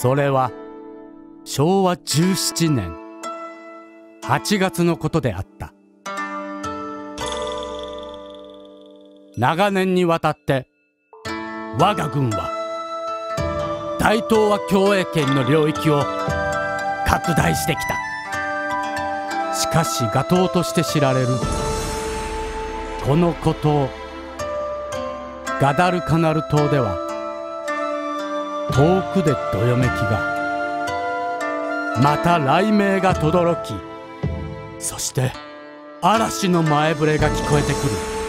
それは昭和17年。8月のことであった。長年にわたって我が軍は大東亜共栄圏の領域を拡大してきた。しかし画島として知られるこのことをガダルカナル島では遠くでどよめきが。また雷鳴が轟きそして嵐の前触れが聞こえてくる。